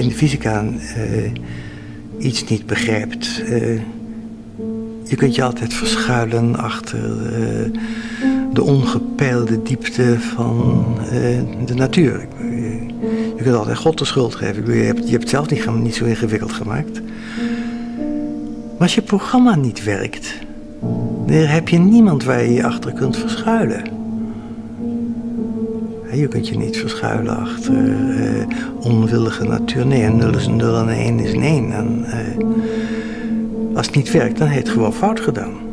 in de fysica uh, iets niet begrijpt. Uh, je kunt je altijd verschuilen achter uh, de ongepeilde diepte van de natuur. Je kunt altijd God de schuld geven. Je hebt, je hebt het zelf niet, niet zo ingewikkeld gemaakt. Maar als je programma niet werkt, dan heb je niemand waar je je achter kunt verschuilen. Je kunt je niet verschuilen achter onwillige natuur. Nee, een 0 is een 0 en een 1 is een 1. En, uh, als het niet werkt, dan heeft het gewoon fout gedaan.